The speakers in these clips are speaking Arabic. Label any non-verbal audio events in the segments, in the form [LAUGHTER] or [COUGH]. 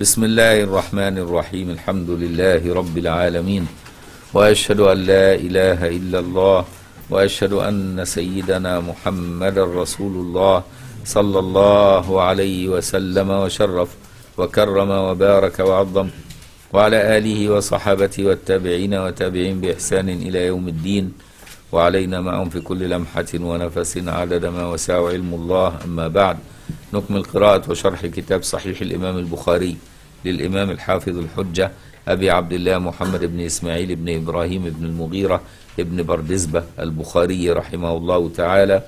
بسم الله الرحمن الرحيم الحمد لله رب العالمين واشهد ان لا اله الا الله واشهد ان سيدنا محمدا رسول الله صلى الله عليه وسلم وشرف وكرم وبارك وعظم وعلى اله وصحابته والتابعين وتابعين باحسان إلى يوم الدين وعلينا معهم في كل لمحه ونفس عدد ما وسع علم الله اما بعد نكمل قراءة وشرح كتاب صحيح الإمام البخاري للإمام الحافظ الحجة أبي عبد الله محمد بن إسماعيل بن إبراهيم بن المغيرة بن بردزبة البخاري رحمه الله تعالى.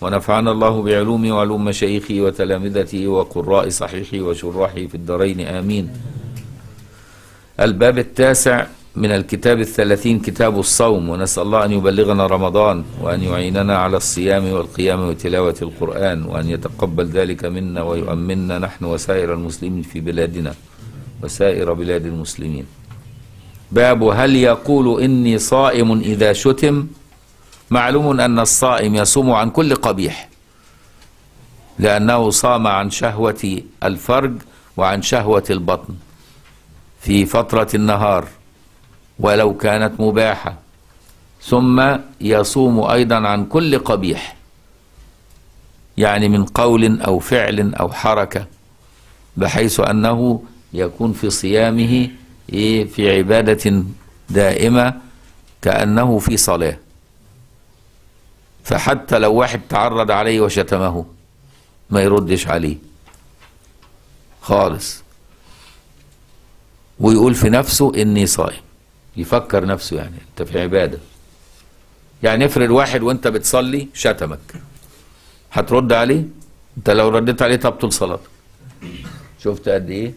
ونفعنا الله بعلومه وعلوم مشايخه وتلامذته وقراء صحيحه وشراحه في الدارين. آمين. الباب التاسع من الكتاب الثلاثين كتاب الصوم. ونسأل الله أن يبلغنا رمضان وأن يعيننا على الصيام والقيام وتلاوة القرآن وأن يتقبل ذلك منا ويؤمننا نحن وسائر المسلمين في بلادنا. وسائر بلاد المسلمين. باب هل يقول إني صائم إذا شتم؟ معلوم أن الصائم يصوم عن كل قبيح لأنه صام عن شهوة الفرج وعن شهوة البطن في فترة النهار ولو كانت مباحة. ثم يصوم أيضا عن كل قبيح يعني من قول أو فعل أو حركة بحيث أنه يكون في صيامه في عبادة دائمة كأنه في صلاة. فحتى لو واحد تعرض عليه وشتمه ما يردش عليه. خالص. ويقول في نفسه إني صائم. يفكر نفسه يعني أنت في عبادة. يعني افرض واحد وأنت بتصلي شتمك. هترد عليه؟ أنت لو رديت عليه تبطل صلاتك شفت قد إيه؟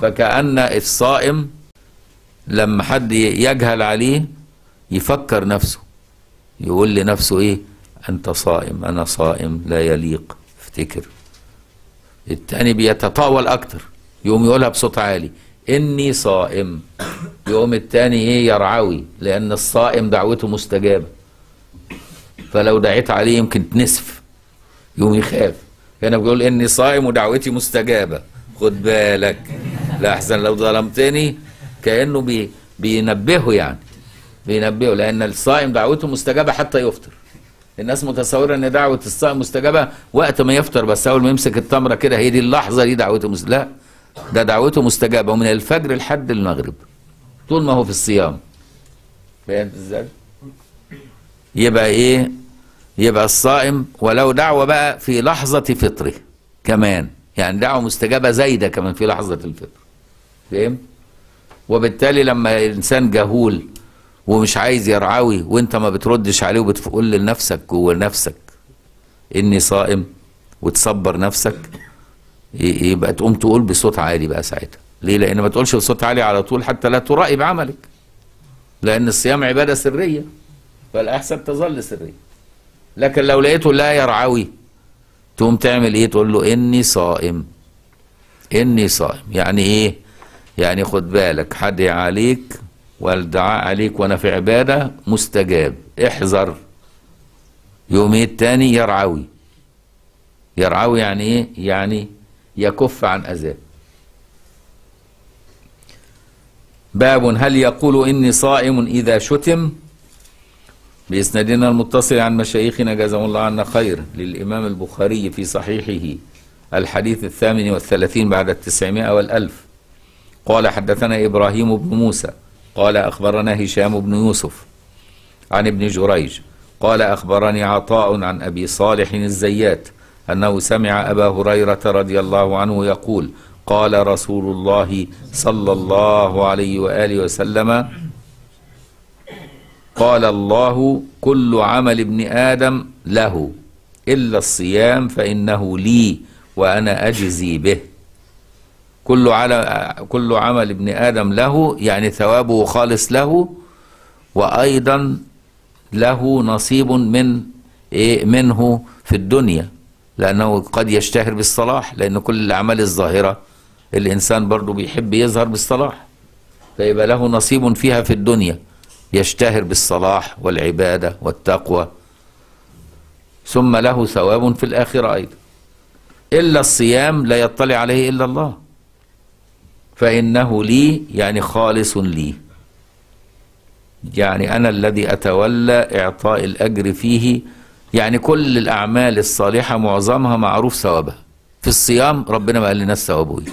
فكأن الصائم لما حد يجهل عليه يفكر نفسه. يقول لنفسه إيه؟ أنت صائم أنا صائم لا يليق. افتكر. التاني بيتطاول أكتر. يقوم يقولها بصوت عالي. إني صائم. يقوم التاني إيه؟ يرعوي. لأن الصائم دعوته مستجابة. فلو دعيت عليه يمكن تنسف. يقوم يخاف. هنا بيقول إني صائم ودعوتي مستجابة. خد بالك. لا أحسن لو ظلمتني كأنه بي بينبهه يعني. بينبهه لأن الصائم دعوته مستجابة حتى يفطر. الناس متصورة إن دعوة الصائم مستجابة وقت ما يفطر بس أول ما يمسك التمرة كده هي دي اللحظة دي دعوته مستجابه لا ده دعوته مستجابة. ومن الفجر لحد المغرب طول ما هو في الصيام. فهمت إزاي؟ يبقى إيه؟ يبقى الصائم ولو دعوة بقى في لحظة فطره كمان. يعني دعوة مستجابة زايدة كمان في لحظة الفطر. فهمت؟ وبالتالي لما الإنسان جهول ومش عايز يرعوي وانت ما بتردش عليه وبتقول لنفسك جوه نفسك إني صائم وتصبر نفسك يبقى تقوم تقول بصوت عالي بقى ساعتها. ليه؟ لأن ما تقولش بصوت عالي على طول حتى لا ترائي بعملك. لأن الصيام عبادة سرية فالأحسن تظل سرية. لكن لو لقيته لا يرعوي تقوم تعمل إيه؟ تقول له إني صائم. إني صائم. يعني إيه؟ يعني خد بالك حدي عليك والدعاء عليك وأنا في عبادة مستجاب. احذر. يومين التاني يرعوي. يرعوي يعني إيه؟ يعني يكف عن أذاه باب هل يقول إني صائم إذا شتم؟ بإسنادنا المتصل عن مشايخنا جزاهم الله عنا خير للإمام البخاري في صحيحه الحديث الثامن والثلاثين بعد التسعمائة والألف. قال حدثنا إبراهيم بن موسى قال أخبرنا هشام بن يوسف عن ابن جريج قال أخبرني عطاء عن أبي صالح الزيات أنه سمع أبا هريرة رضي الله عنه يقول قال رسول الله صلى الله عليه وآله وسلم قال الله كل عمل ابن آدم له إلا الصيام فإنه لي وأنا أجزي به كل على كل عمل ابن آدم له يعني ثوابه خالص له وأيضا له نصيب من إيه؟ منه في الدنيا لأنه قد يشتهر بالصلاح لأن كل الأعمال الظاهرة الإنسان برضه بيحب يظهر بالصلاح فيبقى له نصيب فيها في الدنيا يشتهر بالصلاح والعبادة والتقوى. ثم له ثواب في الآخرة أيضا. إلا الصيام لا يطلع عليه إلا الله. فإنه لي يعني خالص لي. يعني أنا الذي أتولى إعطاء الأجر فيه. يعني كل الأعمال الصالحة معظمها معروف ثوابها. في الصيام ربنا ما قال لناش ثوابه. إيه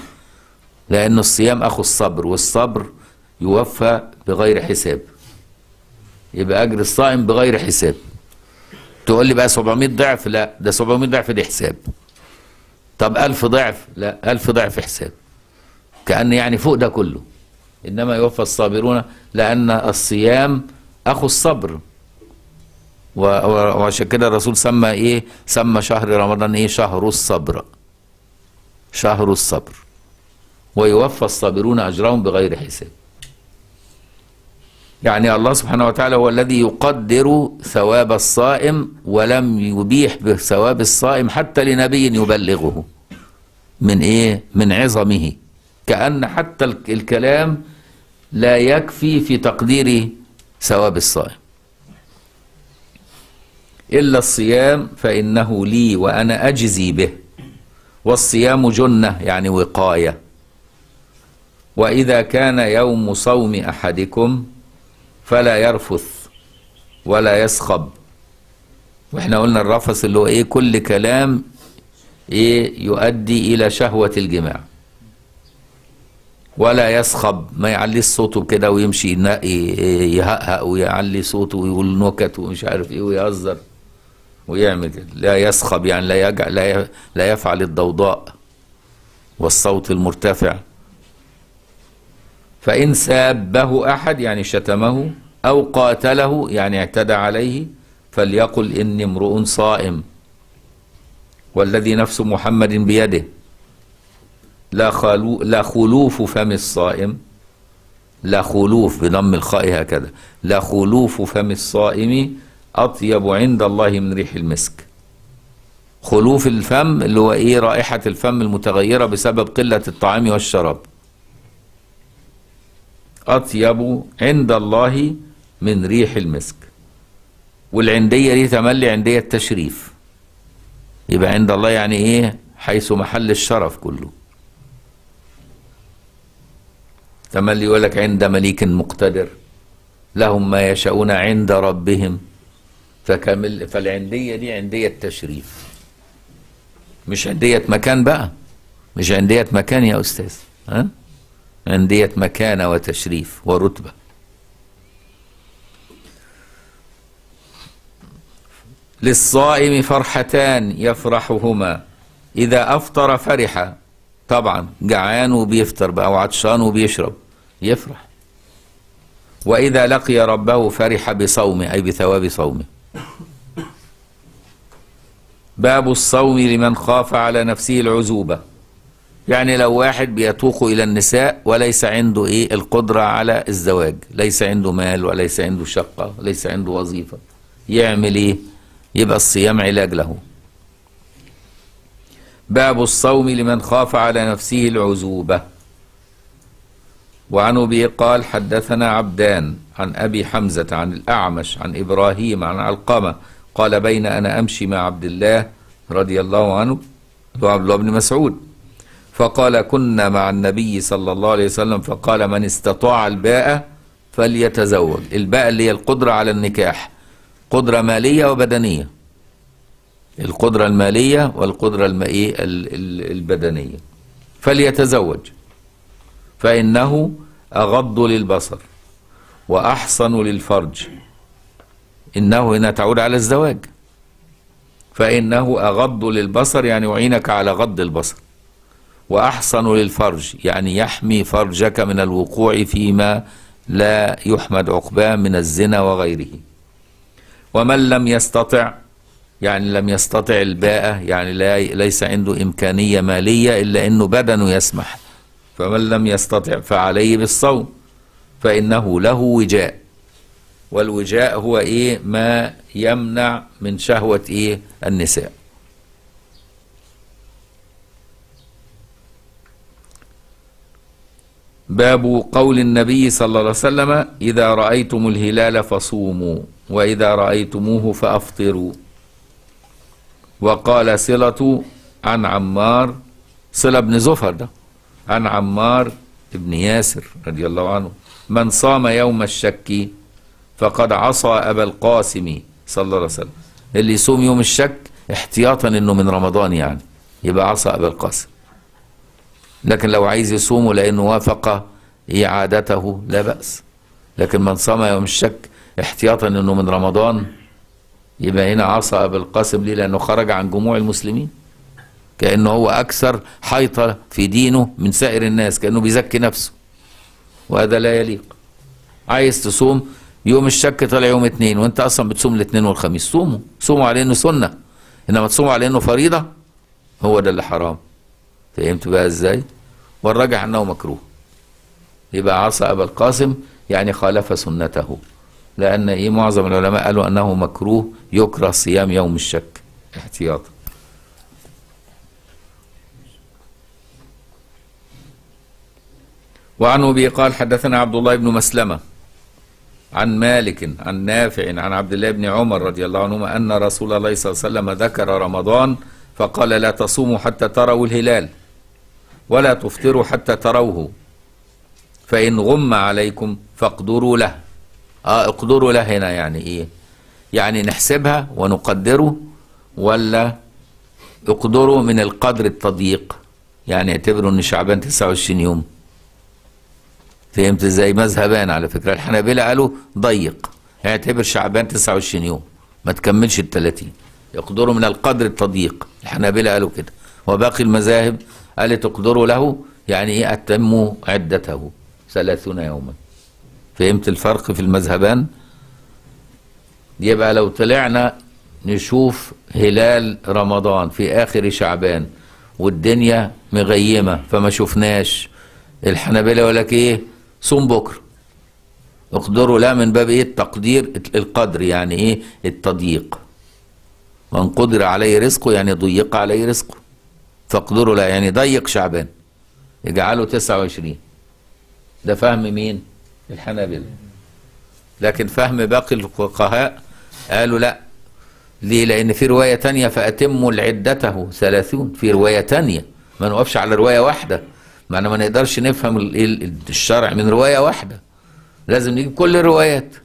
لأن الصيام أخو الصبر والصبر يوفى بغير حساب. يبقى أجر الصائم بغير حساب. تقول لي بقى 700 ضعف؟ لا ده 700 ضعف دي حساب طب 1000 ضعف؟ لا 1000 ضعف حساب. كأن يعني فوق ده كله. إنما يوفى الصابرون لأن الصيام أخو الصبر. وعشان كده الرسول سمى إيه؟ سمى شهر رمضان إيه؟ شهر الصبر. شهر الصبر. ويوفى الصابرون أجرهم بغير حساب. يعني الله سبحانه وتعالى هو الذي يقدر ثواب الصائم ولم يبيح بثواب الصائم حتى لنبي يبلغه. من إيه؟ من عظمه. كأن حتى الك- الكلام لا يكفي في تقدير ثواب الصائم. إلا الصيام فإنه لي وأنا أجزي به. والصيام جنة يعني وقاية. وإذا كان يوم صوم أحدكم فلا يرفث ولا يسخب. وإحنا قلنا الرفث اللي هو إيه؟ كل كلام إيه؟ يؤدي إلى شهوة الجماع. ولا يسخب ما يعليش صوته كده ويمشي يهقهق ويعلي صوته ويقول نكت ومش عارف إيه ويهزر ويعمل كده. لا يسخب يعني لا يجعل لا لا يفعل الضوضاء والصوت المرتفع. فإن سابه أحد يعني شتمه أو قاتله يعني اعتدى عليه فليقل إني امرؤ صائم والذي نفس محمد بيده. لا, خلو لا خلوف فم الصائم. لا خلوف بضم الخاء هكذا. لا خلوف فم الصائم أطيب عند الله من ريح المسك. خلوف الفم اللي هو إيه؟ رائحة الفم المتغيرة بسبب قلة الطعام والشراب. أطيب عند الله من ريح المسك. والعندية دي تملي عندية التشريف. يبقى عند الله يعني إيه؟ حيث محل الشرف كله. تملي يقول لك عند مليك مقتدر. لهم ما يشاءون عند ربهم. فكمل فالعندية دي عندية تشريف مش عندية مكان بقى. مش عندية مكان يا أستاذ. ها؟ عندية مكانة وتشريف ورتبة. للصائم فرحتان يفرحهما. إذا أفطر فرح طبعا جعان وبيفطر بقى وعطشان وبيشرب يفرح. وإذا لقي ربه فرح بصومه أي بثواب صومه. باب الصوم لمن خاف على نفسه العزوبة. يعني لو واحد بيتوق إلى النساء وليس عنده إيه؟ القدرة على الزواج. ليس عنده مال وليس عنده شقة وليس عنده وظيفة. يعمل إيه؟ يبقى الصيام علاج له. باب الصوم لمن خاف على نفسه العزوبة. وعن أبي قال حدثنا عبدان عن أبي حمزة عن الأعمش عن إبراهيم عن علقمة قال بين أنا أمشي مع عبد الله رضي الله عنه وعبد الله بن مسعود. فقال كنا مع النبي صلى الله عليه وسلم فقال من استطاع الباء فليتزوج. الباء اللي هي القدرة على النكاح قدرة مالية وبدنية. القدرة المالية والقدرة المائية البدنية. فليتزوج. فإنه أغض للبصر وأحصن للفرج. إنه هنا تعود على الزواج. فإنه أغض للبصر يعني يعينك على غض البصر. وأحصن للفرج يعني يحمي فرجك من الوقوع فيما لا يحمد عقباه من الزنا وغيره. ومن لم يستطع يعني لم يستطع الباءة يعني لا ليس عنده إمكانية مالية إلا أنه بدنه يسمح. فمن لم يستطع فعليه بالصوم فإنه له وجاء. والوجاء هو إيه؟ ما يمنع من شهوة إيه؟ النساء. باب قول النبي صلى الله عليه وسلم إذا رأيتم الهلال فصوموا وإذا رأيتموه فأفطروا. وقال صلة عن عمار صلة بن زفر ده عن عمار ابن ياسر رضي الله عنه. من صام يوم الشك فقد عصى أبا القاسم صلى الله عليه وسلم. اللي يصوم يوم الشك احتياطا إنه من رمضان يعني يبقى عصى أبا القاسم. لكن لو عايز يصومه لأنه وافق إعادته لا بأس. لكن من صام يوم الشك احتياطا إنه من رمضان يبقى هنا عصى أبا القاسم ليه؟ لأنه خرج عن جموع المسلمين. كأنه هو أكثر حيطة في دينه من سائر الناس كأنه بيزكي نفسه. وهذا لا يليق. عايز تصوم يوم الشك طلع يوم اثنين وأنت أصلا بتصوم الاثنين والخميس. صوموا. صوموا على إنه سنة. إنما تصوموا على إنه فريضة هو ده اللي حرام. فهمت بقى إزاي؟ والراجح أنه مكروه. يبقى عصى ابا القاسم يعني خالف سنته. لأن إيه معظم العلماء قالوا أنه مكروه يكره صيام يوم الشك. احتياطا وعن أبي قال حدثنا عبد الله بن مسلمة عن مالك عن نافع عن عبد الله بن عمر رضي الله عنهما أن رسول الله صلى الله عليه وسلم ذكر رمضان فقال لا تصوموا حتى تروا الهلال ولا تفطروا حتى تروه فإن غم عليكم فاقدروا له. آه اقدروا له هنا يعني إيه؟ يعني نحسبها ونقدره ولا اقدروا من القدر التضييق؟ يعني اعتبروا إن شعبان 29 يوم. فهمت إزاي؟ مذهبان على فكرة. الحنابلة قالوا ضيق. اعتبر شعبان 29 يوم. ما تكملش ال 30 يقدروا من القدر التضييق. الحنابلة قالوا كده. وباقي المذاهب قالت اقدروا له يعني إيه؟ أتموا عدته 30 يوما. فهمت الفرق في المذهبان؟ يبقى لو طلعنا نشوف هلال رمضان في آخر شعبان والدنيا مغيمة فما شفناش. الحنابلة يقول لك إيه؟ صوم بكرة. اقدروا لا من باب إيه؟ التقدير القدر يعني إيه؟ التضييق. من قدر عليه رزقه يعني ضيق عليه رزقه. فاقدروا لا يعني ضيق شعبان. اجعله 29 ده فهم مين؟ الحنابلة لكن فهم باقي الفقهاء قالوا لا. ليه؟ لأن في رواية تانية فأتموا العدته ثلاثون. في رواية تانية. ما نوقفش على رواية واحدة. ما ما نقدرش نفهم الشرع من رواية واحدة. لازم نجيب كل الروايات.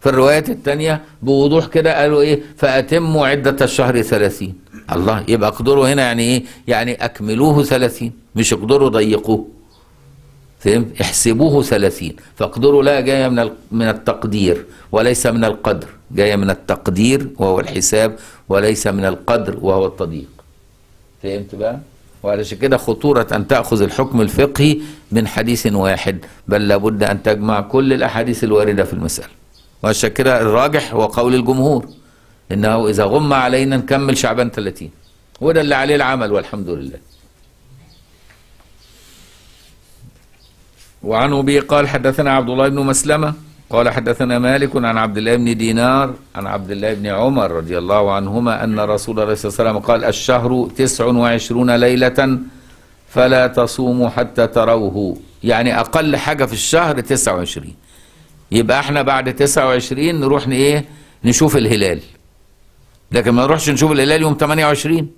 في الروايات التانية بوضوح كده قالوا إيه؟ فأتموا عدة الشهر ثلاثين. الله يبقى اقدروا هنا يعني إيه؟ يعني أكملوه ثلاثين. مش اقدروا ضيقوه. فهمت؟ احسبوه ثلاثين. فاقدروا لا جاية من من التقدير وليس من القدر. جاية من التقدير وهو الحساب وليس من القدر وهو التضييق. فهمت بقى؟ وعلشان كده خطورة أن تأخذ الحكم الفقهي من حديث واحد. بل لابد أن تجمع كل الأحاديث الواردة في المسألة. وعشان كده الراجح هو قول الجمهور إنه إذا غم علينا نكمل شعبان 30 وده اللي عليه العمل والحمد لله. وعن أبي قال حدثنا عبد الله بن مسلمة قال حدثنا مالك عن عبد الله بن دينار عن عبد الله بن عمر رضي الله عنهما أن رسول الله صلى الله عليه وسلم قال الشهر تسع وعشرون ليلة فلا تصوموا حتى تروه. يعني أقل حاجة في الشهر تسع وعشرين. يبقى إحنا بعد تسع وعشرين نروح إيه؟ نشوف الهلال. لكن ما نروحش نشوف الهلال يوم 28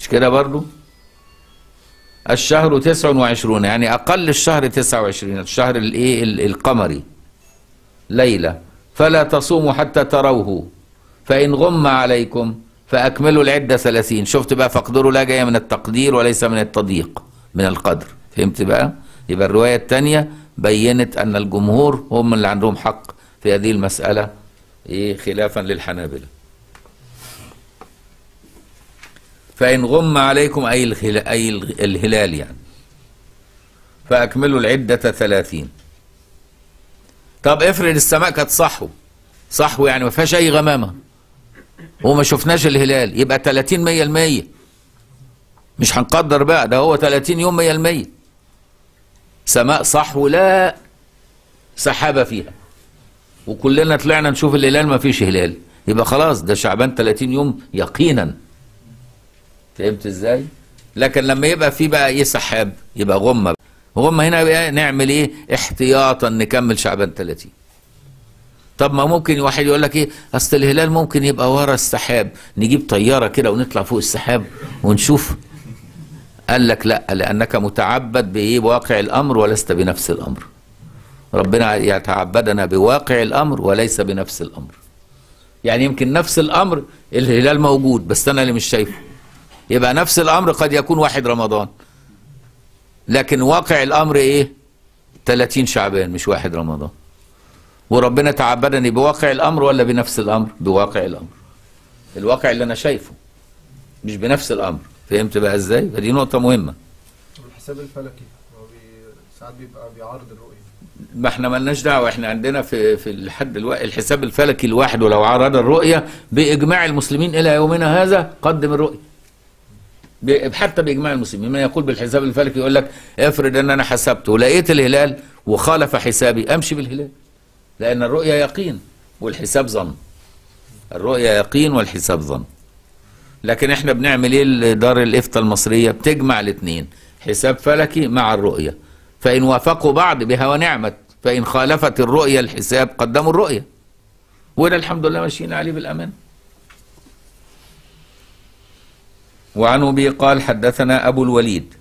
مش كده برضو؟ الشهر تسع وعشرون يعني أقل الشهر تسع وعشرين الشهر الإيه؟ القمري. ليلة. فلا تصوموا حتى تروه. فإن غم عليكم فأكملوا العدة ثلاثين. شفت بقى فاقدروا لا جاية من التقدير وليس من التضييق من القدر. فهمت بقى؟ يبقى الرواية الثانية بينت أن الجمهور هم اللي عندهم حق في هذه المسألة إيه؟ خلافا للحنابلة. فإن غم عليكم أي الهلال, أي الهلال يعني. فأكملوا العدة ثلاثين. طب افرض السماء كانت صحو. صحو يعني ما فيهاش أي غمامة. وما شفناش الهلال. يبقى 30 100% مش هنقدر بقى ده هو 30 يوم 100% سماء صحو لا سحابه فيها. وكلنا طلعنا نشوف الهلال ما فيش هلال. يبقى خلاص ده شعبان 30 يوم يقينا. فهمت إزاي؟ لكن لما يبقى في بقى إيه سحاب يبقى غمة غمة هنا بقى نعمل إيه؟ احتياطا نكمل شعبان 30 طب ما ممكن واحد يقول لك إيه؟ اصل الهلال ممكن يبقى ورا السحاب. نجيب طيارة كده ونطلع فوق السحاب ونشوف. قال لك لا لأنك متعبد بإيه؟ بواقع الأمر ولست بنفس الأمر. ربنا يتعبدنا بواقع الأمر وليس بنفس الأمر. يعني يمكن نفس الأمر الهلال موجود بس أنا اللي مش شايفه. يبقى نفس الأمر قد يكون واحد رمضان. لكن واقع الأمر إيه؟ 30 شعبان مش واحد رمضان. وربنا تعبدني بواقع الأمر ولا بنفس الأمر؟ بواقع الأمر. الواقع اللي أنا شايفه مش بنفس الأمر. فهمت بقى إزاي؟ فدي نقطة مهمة. والحساب الفلكي هو. ساعات بيبقى بيعارض الرؤية. ما إحنا ملناش دعوة. إحنا عندنا في في لحد دلوقتي الحساب الفلكي لوحده لو عرض الرؤية بإجماع المسلمين إلى يومنا هذا قدم الرؤية. حتى بإجماع المسلمين. من يقول بالحساب الفلكي يقول لك افرض أن أنا حسبت ولقيت الهلال وخالف حسابي أمشي بالهلال. لأن الرؤيه يقين والحساب ظن. الرؤيه يقين والحساب ظن. لكن إحنا بنعمل إيه؟ دار الافتاء المصرية بتجمع الاثنين حساب فلكي مع الرؤيه فإن وافقوا بعض بها ونعمت. فإن خالفت الرؤيه الحساب قدموا الرؤيه وده الحمد لله ماشيين عليه بالأمان. وعن أبي قال حدثنا أبو الوليد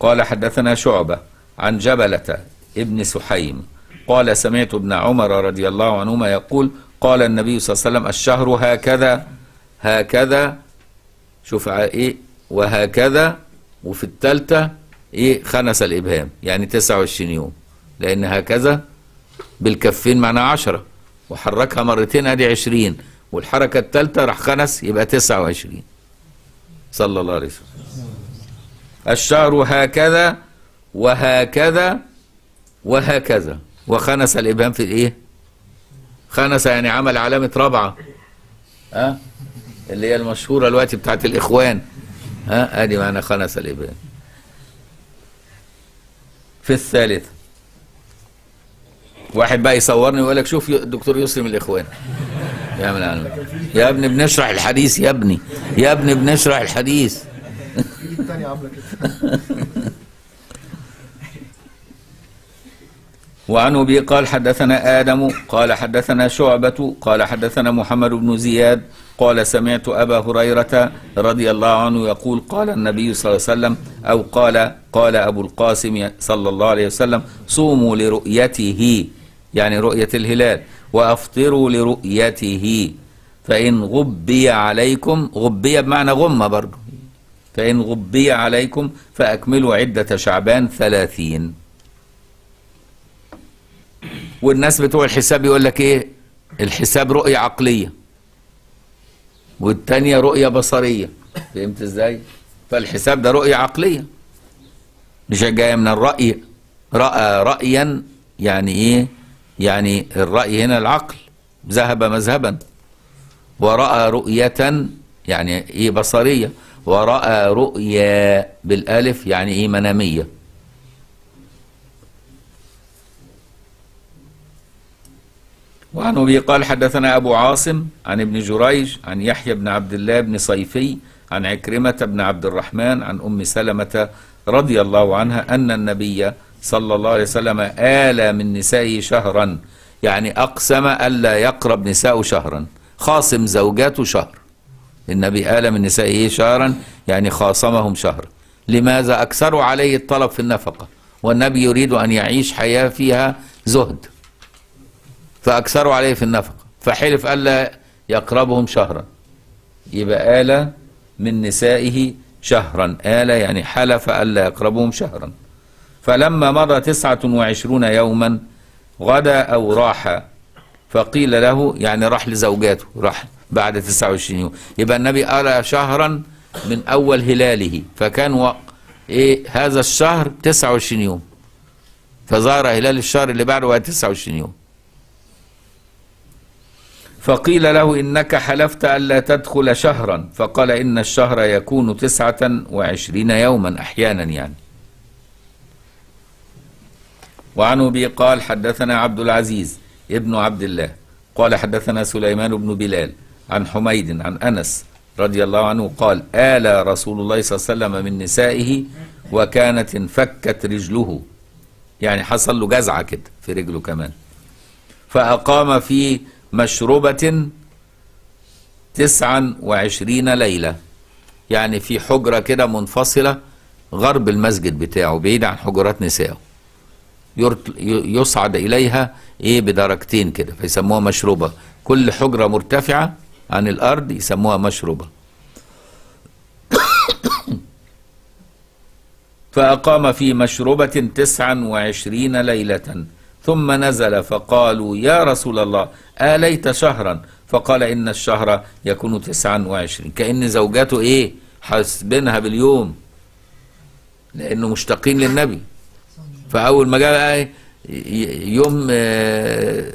قال حدثنا شعبة عن جبلة ابن سحيم قال سمعت ابن عمر رضي الله عنهما يقول قال النبي صلى الله عليه وسلم الشهر هكذا هكذا شوف إيه وهكذا وفي الثالثة إيه خنس الإبهام يعني 29 يوم لأن هكذا بالكفين معناها 10 وحركها مرتين ادي 20 والحركة الثالثة راح خنس يبقى 29 صلى الله عليه وسلم. الشهر هكذا وهكذا وهكذا. وخنس الإبهام في الايه خنس يعني عمل علامة رابعة. ها؟ اللي هي المشهورة دلوقتي بتاعت الإخوان. ها؟ أدي معنى خنس الإبهام. في الثالث. واحد بقى يصورني ويقول لك شوف الدكتور يسري من يعمل عنه يا ابني بنشرح الحديث يا ابني. يا ابني بنشرح الحديث. [LAUGHS] وعن أبي قال حدثنا آدم قال حدثنا شعبة قال حدثنا محمد بن زياد قال سمعت أبا هريرة رضي الله عنه يقول قال النبي صلى الله عليه وسلم أو قال قال أبو القاسم صلى الله عليه وسلم صوموا لرؤيته يعني رؤية الهلال. وأفطروا لرؤيته. فإن غبي عليكم غبي بمعنى غمة برضه فإن غبي عليكم فأكملوا عدة شعبان ثلاثين. والناس بتوع الحساب يقول لك إيه؟ الحساب رؤية عقلية. والتانية رؤية بصرية. فهمت إزاي؟ فالحساب ده رؤية عقلية. مش جاية من الرأي. رأى رأيا يعني إيه؟ يعني الرأي هنا العقل. ذهب مذهبا. ورأى رؤية يعني إيه بصرية. ورأى رؤيا بالألف يعني إيه منامية. وعن أبي قال حدثنا أبو عاصم عن ابن جريج عن يحيى بن عبد الله بن صيفي عن عكرمة بن عبد الرحمن عن أم سلمة رضي الله عنها أن النبي صلى الله عليه وسلم آل من نسائه شهرا. يعني أقسم ألا يقرب نساء شهرا. خاصم زوجاته شهر. النبي آل من نسائه شهرا يعني خاصمهم شهرا لماذا؟ أكثروا عليه الطلب في النفقة. والنبي يريد أن يعيش حياة فيها زهد. فأكثروا عليه في النفقة. فحلف ألا يقربهم شهرا. يبقى آل من نسائه شهرا. آل يعني حلف ألا يقربهم شهرا. فلما مضى تسعة وعشرون يوما غدا أو راح فقيل له يعني راح لزوجاته راح بعد 29 يوم. يبقى النبي آل شهرا من أول هلاله. فكان و... إيه هذا الشهر 29 يوم. فظهر هلال الشهر اللي بعده بعد 29 يوم. فقيل له إنك حلفت ألا تدخل شهرا. فقال إن الشهر يكون تسعة وعشرين يوما أحيانا يعني. وعن أبي قال حدثنا عبد العزيز ابن عبد الله قال حدثنا سليمان بن بلال عن حميد عن أنس رضي الله عنه قال آل رسول الله صلى الله عليه وسلم من نسائه وكانت انفكت رجله. يعني حصل له جزعة كده في رجله كمان. فأقام في مشربة تسعا وعشرين ليلة. يعني في حجرة كده منفصلة غرب المسجد بتاعه بعيد عن حجرات نسائه. يصعد إليها إيه بدرجتين كده فيسموها مشروبة. كل حجرة مرتفعة عن الأرض يسموها مشروبة. [COUGHS] فأقام في مشروبة تسعا وعشرين ليلة ثم نزل فقالوا يا رسول الله آليت شهرا؟ فقال إن الشهر يكون تسعا وعشرين. كأن زوجاته إيه حاسبينها باليوم لأنه مشتاقين للنبي. فأول ما جاء ي- يوم آه،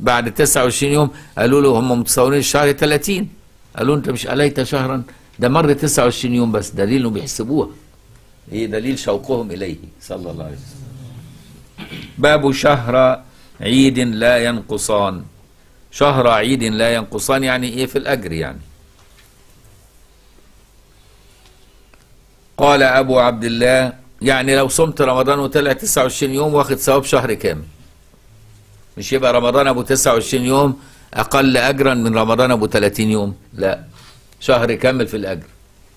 بعد 29 يوم قالوا له هم متصورين الشهر 30 قالوا أنت مش أليت شهرا؟ ده مر 29 يوم بس دليل انه بيحسبوها. إيه دليل شوقهم إليه صلى الله عليه وسلم. باب شهر عيد لا ينقصان. شهر عيد لا ينقصان يعني إيه في الأجر يعني؟ قال أبو عبد الله يعني لو صمت رمضان وطلع 29 يوم واخد ثواب شهر كامل مش يبقى رمضان أبو 29 يوم أقل اجرا من رمضان أبو 30 يوم؟ لا. شهر كامل في الأجر.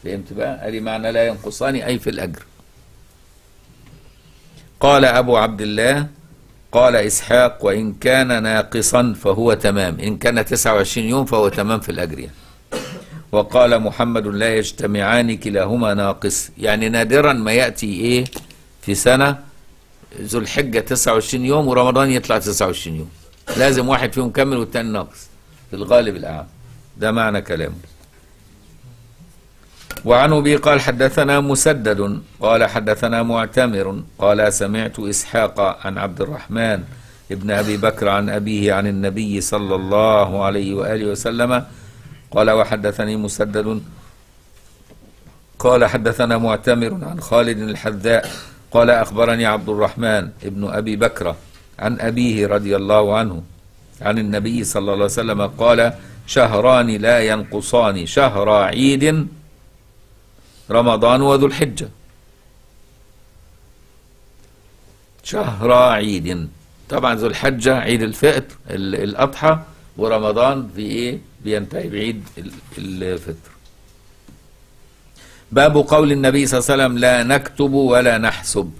فهمت بقى؟ أدي معنى لا ينقصان أي في الأجر. قال أبو عبد الله قال إسحاق وإن كان ناقصا فهو تمام. إن كان 29 يوم فهو تمام في الأجر يعني. وقال محمد لا يجتمعان كلاهما ناقص. يعني نادرا ما يأتي إيه؟ في سنة ذو الحجه 29 يوم ورمضان يطلع 29 يوم. لازم واحد فيهم كامل والتاني ناقص في الغالب الاعم ده معنى كلامه. وعن أبي قال حدثنا مسدد قال حدثنا معتمر قال سمعت إسحاق عن عبد الرحمن ابن أبي بكر عن أبيه عن النبي صلى الله عليه وآله وسلم قال وحدثني مسدد. قال حدثنا معتمر عن خالد الحذاء. قال أخبرني عبد الرحمن ابن أبي بكر عن أبيه رضي الله عنه عن النبي صلى الله عليه وسلم قال شهران لا ينقصان شهر عيد رمضان وذو الحجة. شهر عيد. طبعا ذو الحجة عيد الفطر ال- الأضحى. ورمضان في إيه؟ بينتهي بعيد ال- الفطر. باب قول النبي صلى الله عليه وسلم لا نكتب ولا نحسب.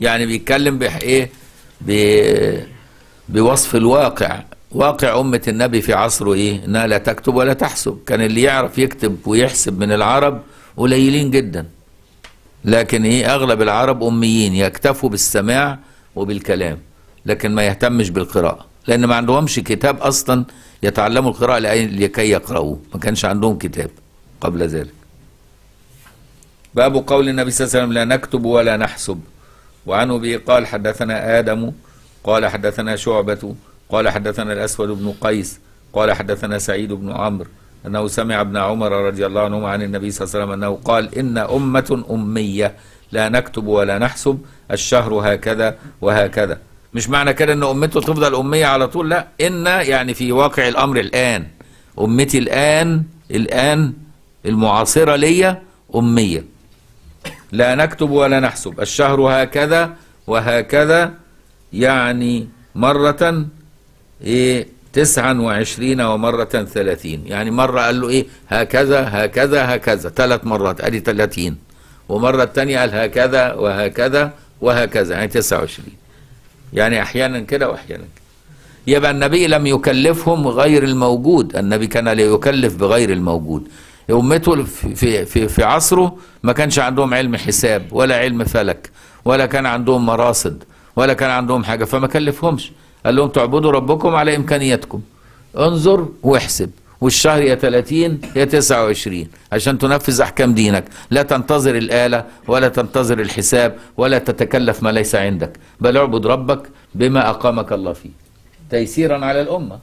يعني بيتكلم بح إيه؟ بوصف الواقع. واقع أمة النبي في عصره إيه؟ إنها لا تكتب ولا تحسب. كان اللي يعرف يكتب ويحسب من العرب قليلين جدا. لكن إيه؟ أغلب العرب أميين يكتفوا بالسماع وبالكلام لكن ما يهتمش بالقراءة. لأن ما عندهمش كتاب أصلا يتعلموا القراءة لأي- لكي يقرأوه. ما كانش عندهم كتاب قبل ذلك. باب قول النبي صلى الله عليه وسلم لا نكتب ولا نحسب. وعن ابي قال حدثنا آدم قال حدثنا شعبة قال حدثنا الأسود بن قيس قال حدثنا سعيد بن عمرو أنه سمع ابن عمر رضي الله عنهما عن النبي صلى الله عليه وسلم أنه قال إن أمة أمية لا نكتب ولا نحسب الشهر هكذا وهكذا. مش معنى كده إن أمته تفضل أمية على طول؟ لا. إن يعني في واقع الأمر الآن. أمتي الآن الآن المعاصرة ليا أمية. لا نكتب ولا نحسب. الشهر هكذا وهكذا يعني مرة إيه تسعا وعشرين ومرة ثلاثين. يعني مرة قال له إيه؟ هكذا هكذا هكذا. ثلاث مرات. أدي ثلاثين. ومرة الثانية قال هكذا وهكذا وهكذا. يعني تسعة وعشرين. يعني أحيانا كده وأحيانا كده. يبقى النبي لم يكلفهم غير الموجود. النبي كان لا يكلف بغير الموجود. أمته في, في, في, عصره ما كانش عندهم علم حساب ولا علم فلك ولا كان عندهم مراصد ولا كان عندهم حاجة فما كلفهمش. قال لهم تعبدوا ربكم على إمكانياتكم. انظر واحسب. والشهر يا 30 يا 29 عشان تنفذ أحكام دينك. لا تنتظر الآلة ولا تنتظر الحساب ولا تتكلف ما ليس عندك. بل اعبد ربك بما أقامك الله فيه. تيسيرا على الأمة.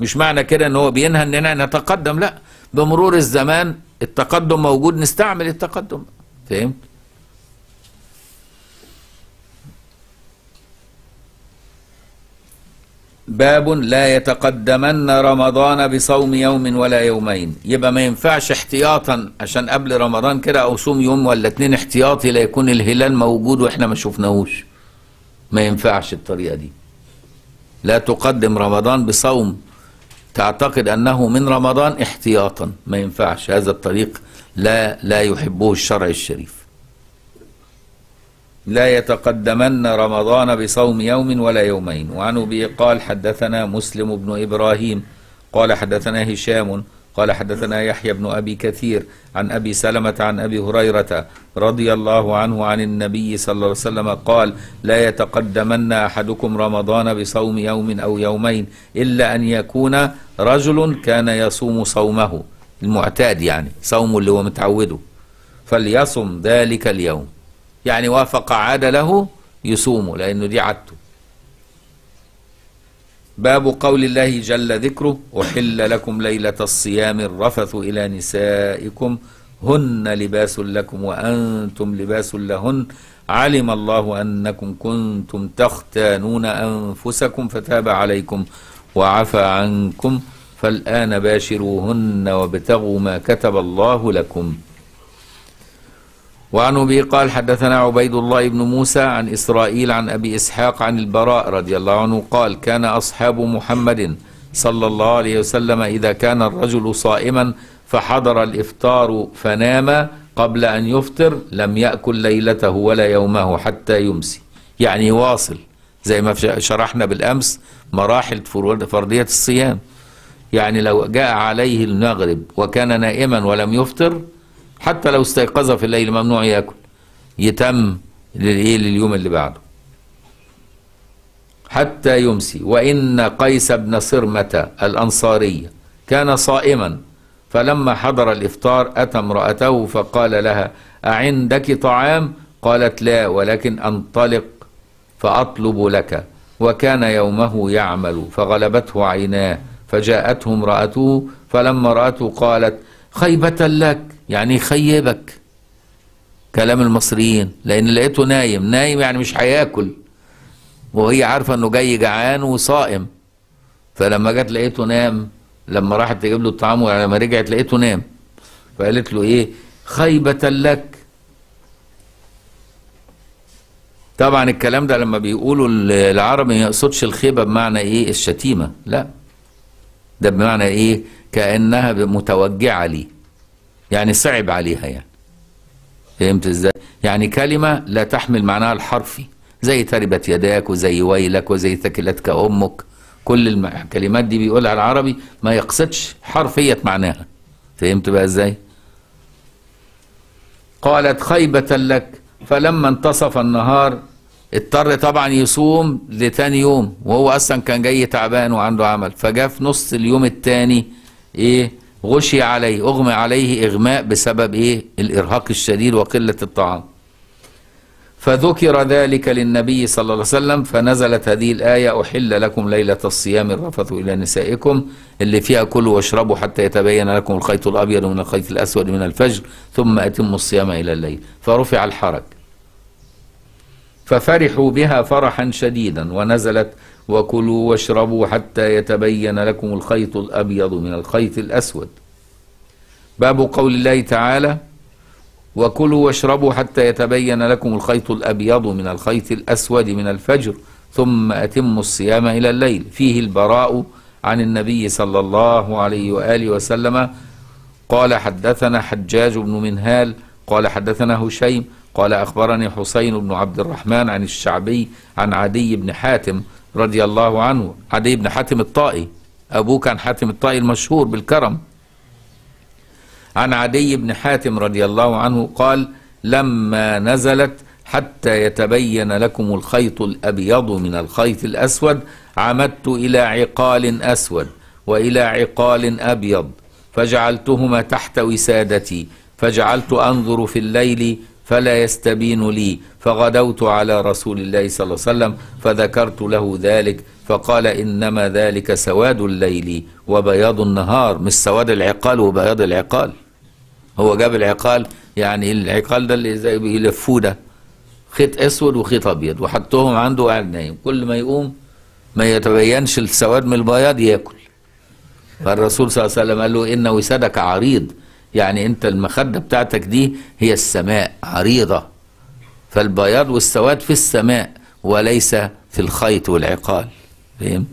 مش معنى كده إن هو بينهى اننا نتقدم؟ لا. بمرور الزمان التقدم موجود نستعمل التقدم. فهمت؟ باب لا يتقدمن رمضان بصوم يوم ولا يومين. يبقى ما ينفعش احتياطا عشان قبل رمضان كده أو صوم يوم ولا اتنين احتياطي لا يكون الهلال موجود وإحنا ما شفناهوش. ما ينفعش الطريقة دي. لا تقدم رمضان بصوم تعتقد أنه من رمضان احتياطا. ما ينفعش. هذا الطريق لا لا يحبه الشرع الشريف. لا يتقدمن رمضان بصوم يوم ولا يومين. وعن أبي قال حدثنا مسلم بن إبراهيم قال حدثنا هشام قال حدثنا يحيى بن أبي كثير عن أبي سلمة عن أبي هريرة رضي الله عنه عن النبي صلى الله عليه وسلم قال لا يتقدمن أحدكم رمضان بصوم يوم أو يومين إلا أن يكون رجل كان يصوم صومه. المعتاد يعني صومه اللي هو متعوده. فليصم ذلك اليوم. يعني وافق عاد له يصومه لأنه دي عادته. باب قول الله جل ذكره أحل لكم ليلة الصيام الرفث إلى نسائكم هن لباس لكم وأنتم لباس لهن. علم الله أنكم كنتم تختانون أنفسكم فتاب عليكم وعفى عنكم فالآن باشروهن وابتغوا ما كتب الله لكم. وعن أبي قال حدثنا عبيد الله بن موسى عن إسرائيل عن أبي إسحاق عن البراء رضي الله عنه قال كان أصحاب محمد صلى الله عليه وسلم إذا كان الرجل صائما فحضر الإفطار فنام قبل أن يفطر لم يأكل ليلته ولا يومه حتى يمسي. يعني واصل زي ما شرحنا بالأمس مراحل فرضيه الصيام. يعني لو جاء عليه المغرب وكان نائما ولم يفطر حتى لو استيقظ في الليل ممنوع يأكل. يتم للإيه؟ لليوم اللي بعده. حتى يمسي. وإن قيس بن صرمة الأنصاري كان صائما فلما حضر الإفطار أتى امرأته فقال لها أعندك طعام؟ قالت لا ولكن أنطلق فأطلب لك. وكان يومه يعمل فغلبته عيناه فجاءته امرأته فلما رأته قالت خيبة لك. يعني خيبك كلام المصريين لأن لقيته نايم نايم يعني مش هياكل. وهي عارفة إنه جاي جعان وصائم. فلما جت لقيته نام لما راحت تجيب له الطعام ولما رجعت لقيته نام. فقالت له إيه؟ خيبة لك. طبعا الكلام ده لما بيقولوا العرب ما يقصدش الخيبة بمعنى إيه؟ الشتيمة. لا. ده بمعنى إيه؟ كأنها متوجعة ليه يعني صعب عليها يعني. فهمت إزاي؟ يعني كلمة لا تحمل معناها الحرفي. زي تربت يداك وزي ويلك وزي ثكلتك أمك. كل الكلمات دي بيقولها العربي ما يقصدش حرفية معناها. فهمت بقى إزاي؟ قالت خيبة لك فلما انتصف النهار اضطر طبعا يصوم لتاني يوم. وهو أصلا كان جاي تعبان وعنده عمل. فجاء في نص اليوم التاني إيه؟ غشي عليه أغمى عليه إغماء بسبب إيه؟ الإرهاق الشديد وقلة الطعام. فذكر ذلك للنبي صلى الله عليه وسلم فنزلت هذه الآية أحل لكم ليلة الصيام الرفث إلى نسائكم اللي فيها كلوا واشربوا حتى يتبين لكم الخيط الأبيض من الخيط الأسود من الفجر ثم أتموا الصيام إلى الليل. فرفع الحرج. ففرحوا بها فرحا شديدا ونزلت وكلوا واشربوا حتى يتبين لكم الخيط الأبيض من الخيط الأسود. باب قول الله تعالى وكلوا واشربوا حتى يتبين لكم الخيط الأبيض من الخيط الأسود من الفجر ثم أتموا الصيام إلى الليل. فيه البراء عن النبي صلى الله عليه وآله وسلم قال حدثنا حجاج بن منهال قال حدثنا هشيم قال أخبرني حسين بن عبد الرحمن عن الشعبي عن عدي بن حاتم رضي الله عنه. عدي بن حاتم الطائي. أبوه كان حاتم الطائي المشهور بالكرم. عن عدي بن حاتم رضي الله عنه قال لما نزلت حتى يتبين لكم الخيط الأبيض من الخيط الأسود عمدت إلى عقال أسود وإلى عقال أبيض فجعلتهما تحت وسادتي فجعلت أنظر في الليل فلا يستبين لي. فغدوت على رسول الله صلى الله عليه وسلم فذكرت له ذلك فقال إنما ذلك سواد الليل وبياض النهار. مش سواد العقال وبياض العقال. هو جاب العقال يعني العقال ده اللي زي بيلفوه ده خيط أسود وخيط أبيض وحطهم عنده وقاعد نايم. كل ما يقوم ما يتبينش السواد من البياض ياكل. فالرسول صلى الله عليه وسلم قال له ان وسادك عريض. يعني انت المخدة بتاعتك دي هي السماء عريضة. فالبياض والسواد في السماء وليس في الخيط والعقال. فهم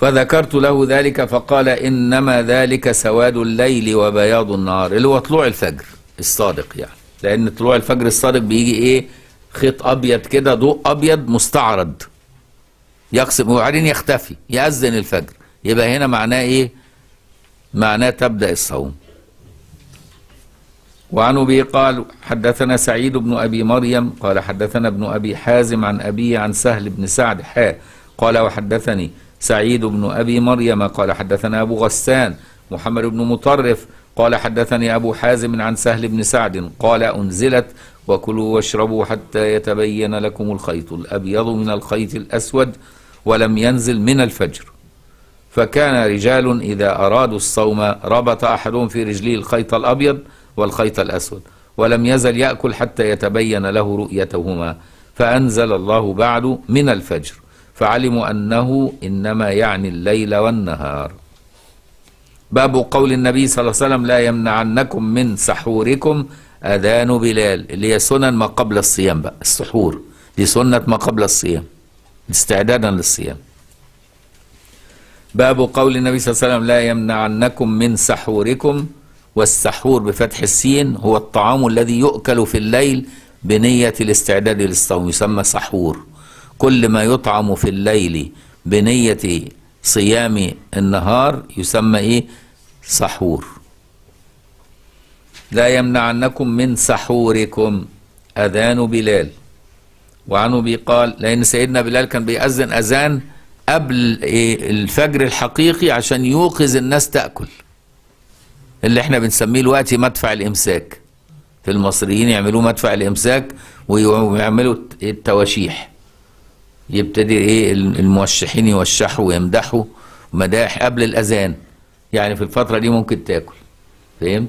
فذكرت له ذلك فقال إنما ذلك سواد الليل وبياض النهار اللي هو طلوع الفجر الصادق يعني. لأن طلوع الفجر الصادق بيجي إيه؟ خيط أبيض كده ضوء أبيض مستعرض. يقسم وبعدين يختفي يأذن الفجر. يبقى هنا معناه إيه؟ معناه تبدأ الصوم. وعن أبي قال حدثنا سعيد بن أبي مريم قال حدثنا ابن أبي حازم عن أبي عن سهل بن سعد حاء قال وحدثني سعيد بن أبي مريم قال حدثنا أبو غسان محمد بن مطرف قال حدثني أبو حازم عن سهل بن سعد قال أنزلت وكلوا واشربوا حتى يتبين لكم الخيط الأبيض من الخيط الأسود ولم ينزل من الفجر. فكان رجال إذا أرادوا الصوم ربط أحدهم في رجليه الخيط الأبيض والخيط الأسود ولم يزل يأكل حتى يتبين له رؤيتهما. فأنزل الله بعد من الفجر فعلموا أنه إنما يعني الليل والنهار. باب قول النبي صلى الله عليه وسلم لا يمنعنكم من سحوركم أذان بلال اللي هي سنن ما قبل الصيام بقى السحور. دي سنة ما قبل الصيام استعدادا للصيام. باب قول النبي صلى الله عليه وسلم لا يمنعنكم من سحوركم والسحور بفتح السين هو الطعام الذي يؤكل في الليل بنية الاستعداد للصوم يسمى سحور. كل ما يطعم في الليل بنية صيام النهار يسمى إيه؟ سحور. لا يمنعنكم من سحوركم. أذان بلال. وعن ابي قال لأن سيدنا بلال كان بيأذن أذان قبل إيه الفجر الحقيقي عشان يوقظ الناس تأكل. اللي إحنا بنسميه دلوقتي مدفع الإمساك. في المصريين يعملوه مدفع الإمساك ويعملوا التواشيح. يبتدي إيه الموشحين يوشحوا ويمدحوا مداح قبل الأذان. يعني في الفترة دي ممكن تاكل. فهمت؟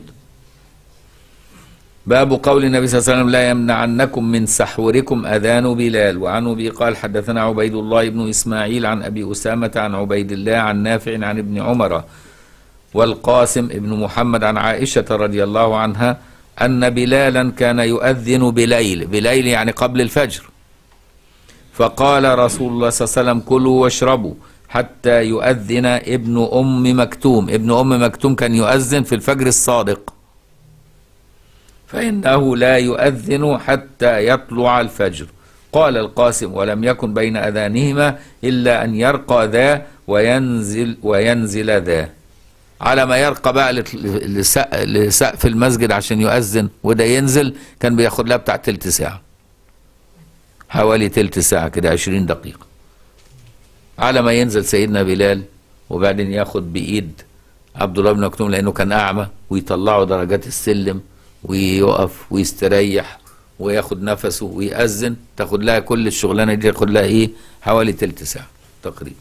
باب قول النبي صلى الله عليه وسلم لا يمنعنكم من سحوركم أذان بلال. وعن أبي قال حدثنا عبيد الله بن إسماعيل عن أبي أسامة عن عبيد الله عن نافع عن ابن عمر والقاسم ابن محمد عن عائشة رضي الله عنها أن بلالا كان يؤذن بليل. بليل يعني قبل الفجر. فقال رسول الله صلى الله عليه وسلم كلوا واشربوا حتى يؤذن ابن أم مكتوم. ابن أم مكتوم كان يؤذن في الفجر الصادق. فإنه لا يؤذن حتى يطلع الفجر. قال القاسم ولم يكن بين أذانهما إلا أن يرقى ذا وينزل وينزل ذا. على ما يرقى بقى لسقف المسجد عشان يؤذن وده ينزل كان بياخد لها بتاع تلت ساعة. حوالي تلت ساعة كده عشرين دقيقة. على ما ينزل سيدنا بلال وبعدين ياخد بإيد عبد الله بن مكتوم لأنه كان أعمى ويطلعوا درجات السلم. ويقف ويستريح وياخد نفسه ويأذن تاخد لها كل الشغلانة دي تاخد لها إيه؟ حوالي تلت ساعة تقريبا.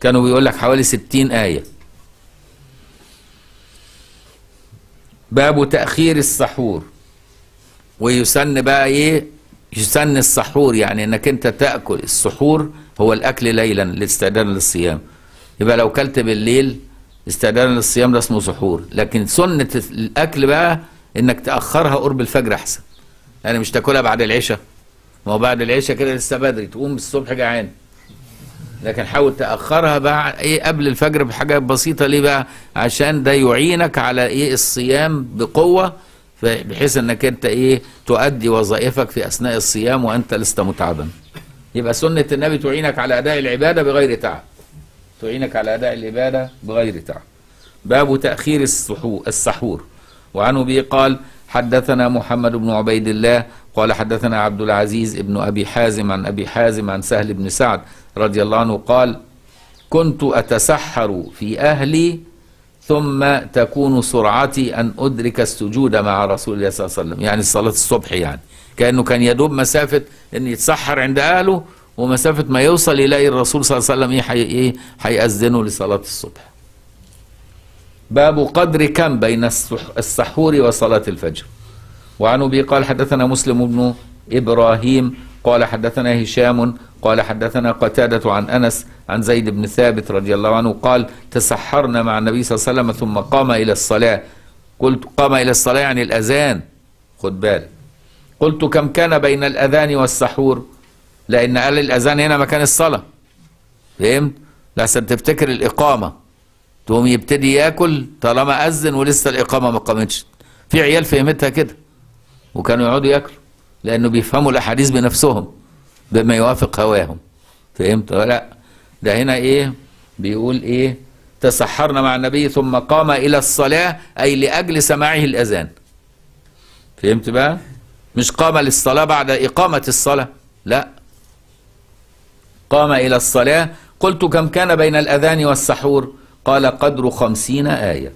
كانوا بيقول لك حوالي ستين آية. باب تأخير السحور. ويسن بقى إيه؟ يسن السحور يعني إنك أنت تأكل. السحور هو الأكل ليلا للاستعداد للصيام. يبقى لو كلت بالليل استعدادا للصيام ده اسمه سحور. لكن سنة الأكل بقى إنك تأخرها قرب الفجر أحسن. يعني مش تاكلها بعد العشاء. ما هو بعد العشاء كده لسه بدري تقوم الصبح جعان. لكن حاول تأخرها بقى إيه قبل الفجر بحاجة بسيطة. ليه بقى؟ عشان ده يعينك على إيه؟ الصيام بقوة بحيث إنك أنت إيه؟ تؤدي وظائفك في أثناء الصيام وأنت لست متعبا. يبقى سنة النبي تعينك على أداء العبادة بغير تعب تعينك على أداء العبادة بغير تعب باب تأخير السحور. وعن أبي قال حدثنا محمد بن عبيد الله قال حدثنا عبد العزيز ابن أبي حازم عن أبي حازم عن سهل بن سعد رضي الله عنه قال كنت أتسحر في أهلي ثم تكون سرعتي أن أدرك السجود مع رسول الله صلى الله عليه وسلم. يعني صلاة الصبح يعني. كأنه كان يدوب مسافة إن يتسحر عند أهله ومسافة ما يوصل يلاقي الرسول صلى الله عليه وسلم إيه حي إيه هيأذنه لصلاة الصبح. باب قدر كم بين السحور وصلاة الفجر. وعن أبي قال حدثنا مسلم بن إبراهيم قال حدثنا هشام قال حدثنا قتادة عن أنس عن زيد بن ثابت رضي الله عنه قال تسحرنا مع النبي صلى الله عليه وسلم ثم قام إلى الصلاة. قلت قام إلى الصلاة يعني الأذان. خد بالك قلت كم كان بين الأذان والسحور؟ لأن قال الأذان هنا مكان الصلاة. فهمت؟ لحسن تفتكر الإقامة. تقوم يبتدي ياكل طالما أذن ولسه الإقامة ما قامتش. في عيال فهمتها كده وكانوا يقعدوا ياكلوا لأنه بيفهموا الأحاديث بنفسهم بما يوافق هواهم. فهمت؟ ولا لا ده هنا إيه؟ بيقول إيه؟ تسحرنا مع النبي ثم قام إلى الصلاة أي لأجل سماعه الأذان. فهمت بقى؟ مش قام للصلاة بعد إقامة الصلاة لا. قام إلى الصلاة قلت كم كان بين الأذان والسحور؟ قال قدر خمسين آية.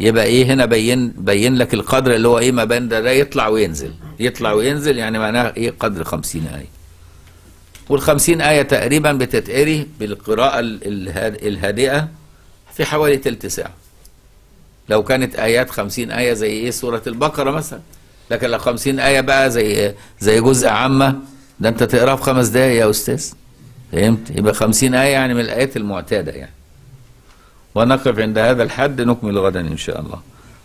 يبقى إيه هنا بين بين لك القدر اللي هو إيه ما بين ده, يطلع وينزل. يطلع وينزل يعني معناها إيه قدر خمسين آية. والخمسين آية تقريبا بتتقري بالقراءة ال- الهاد- الهادئة في حوالي تلت ساعة. لو كانت آيات خمسين آية زي إيه سورة البقرة مثلا. لكن لو خمسين آية بقى زي زي جزء عامة ده أنت تقرأها في خمس دقايق يا أستاذ. فهمت؟ يبقى خمسين آية يعني من الآيات المعتادة يعني. ونقف عند هذا الحد نكمل غدا إن شاء الله.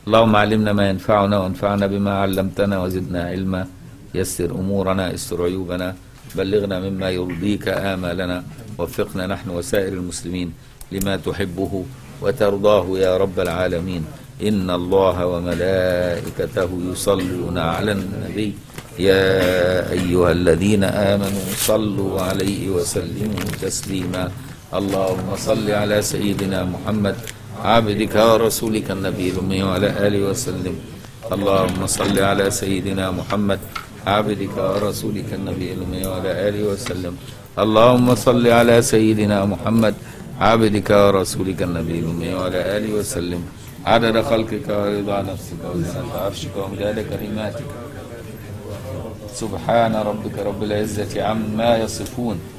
اللهم علمنا ما ينفعنا وانفعنا بما علمتنا وزدنا علما. يسر أمورنا استر عيوبنا. بلغنا مما يرضيك آمالنا. وفقنا نحن وسائر المسلمين لما تحبه وترضاه يا رب العالمين. إن الله وملائكته يصلون على النبي. يا أيها الذين آمنوا صلوا عليه وسلموا تسليما. اللهم صل على سيدنا محمد عبدك ورسولك النبي الأمي وعلى آله وسلم. اللهم صل على سيدنا محمد عبدك ورسولك النبي الأمي وعلى آله وسلم. اللهم صل على سيدنا محمد عبدك ورسولك النبي الأمي وعلى آله وسلم. عدد خلقك ورضا نفسك وزنة عرشك ومداد كلماتك سبحان ربك رب العزة عما يصفون.